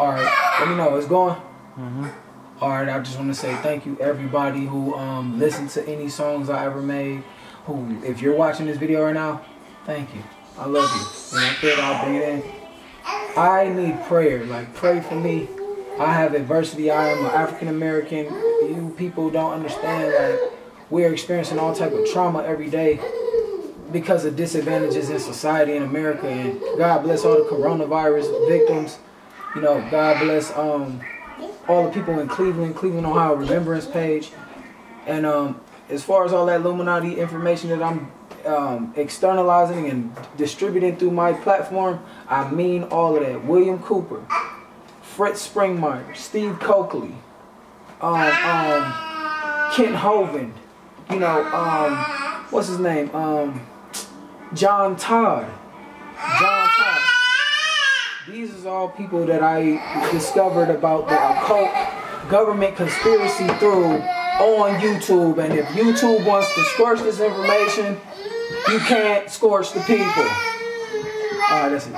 All right, let me know. It's going. All right, I just want to say thank you everybody who um listened to any songs I ever made. Who, if you're watching this video right now, thank you. I love you. When I feel I'll it in. I need prayer. Like pray for me. I have adversity. I am an African American. You people don't understand. Like we're experiencing all type of trauma every day because of disadvantages in society in America. And God bless all the coronavirus victims. You know, God bless um all the people in Cleveland, Cleveland, Ohio Remembrance page. And um, as far as all that Illuminati information that I'm um, externalizing and distributing through my platform, I mean all of that. William Cooper, Fritz Springmeyer, Steve Cokely, um, um, Kent Hovind, you know, um, what's his name? Um, John Todd. John is all people that I discovered about the occult government conspiracy through on YouTube. And if YouTube wants to scorch this information, you can't scorch the people. All right, that's it.